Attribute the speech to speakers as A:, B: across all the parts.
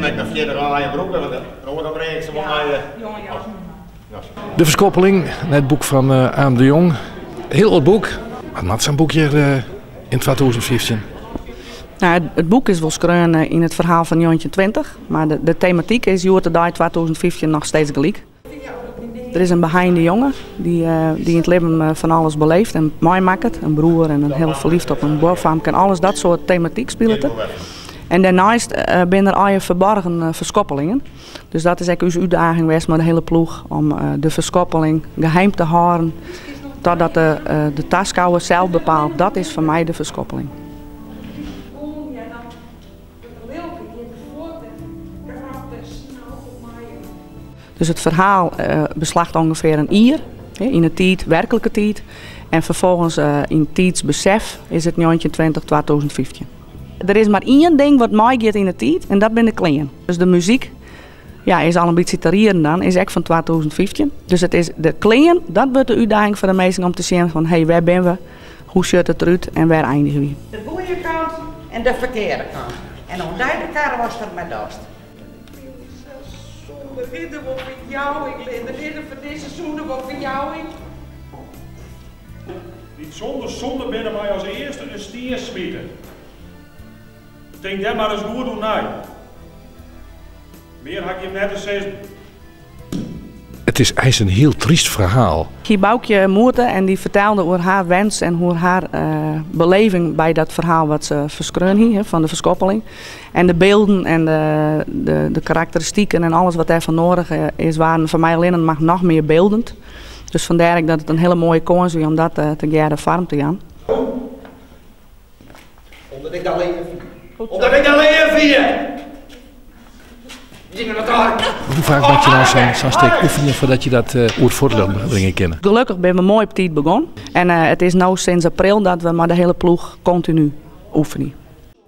A: Met een vierde rij broek, want dan brengt ze.
B: De Verskoppeling, het boek van uh, Aam de Jong. Heel oud boek. Wat maakt zo'n boekje uh, in 2015?
C: Nou, het boek is wel schreeuwen in het verhaal van Jontje 20, maar de, de thematiek is Joort de 2015 nog steeds gelijk. Er is een behind jongen die, uh, die in het leven van alles beleeft en mooi maakt. Een broer en een heel verliefd op een boerfarm en alles dat soort thematiek speelt er. En daarnaast uh, ben er al je verborgen uh, verskoppelingen. Dus dat is eigenlijk onze uitdaging geweest met de hele ploeg om uh, de verskoppeling geheim te houden. Totdat de, de taskouwer zelf bepaalt. Dat is voor mij de verskoppeling. Dus het verhaal beslacht ongeveer een uur in de tijd, werkelijke tijd. En vervolgens in tijds besef is het 1920 2015. Er is maar één ding wat mij gaat in de tijd en dat ben de klein. Dus de muziek ja, is al een beetje te dan, is echt van 2015. Dus het is de klein, dat wordt de uitdaging voor de meesten om te zien van hé, hey, waar ben we, hoe ziet het eruit en waar eindigen we.
D: De goede kant en de verkeerde kant. En om de kar was er met dat. De ridder wordt voor jou, ik de ridder van deze zoenen wordt voor jou.
E: Niet zonder zonde binnen mij als eerste een stier smieten. Denk daar maar eens goed doen naar. Meer had je net eens zes.
B: Het is eigenlijk een heel triest verhaal.
C: Hier Boukje Moerte en die vertelde over haar wens en hoe haar uh, beleving bij dat verhaal wat ze verschreun van de verskoppeling. En de beelden en de, de, de karakteristieken en alles wat daarvan nodig is, waren voor mij alleen mag nog meer beeldend. Dus vandaar dat het een hele mooie kans is om dat uh, te jaren farm te gaan.
A: Omdat ik alleen Omdat ik alleen vier.
B: Hoe vaak moet je nou zo'n zo stuk oefenen voordat je dat uh, oer voordeel brengen kennen?
C: Gelukkig ben we mooi op tijd begonnen. En uh, het is nu sinds april dat we maar de hele ploeg continu oefenen.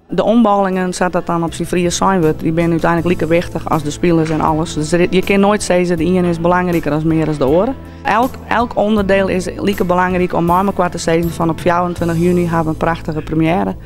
C: De ombouwingen, zat dat dan op zijn vrije zijn die zijn uiteindelijk lekker wichtig als de spelers en alles. Dus je kan nooit zeggen, de ene is belangrijker dan meer dan de oren. Elk, elk onderdeel is lekker belangrijk om maar te zeggen van op 24 juni hebben we een prachtige première.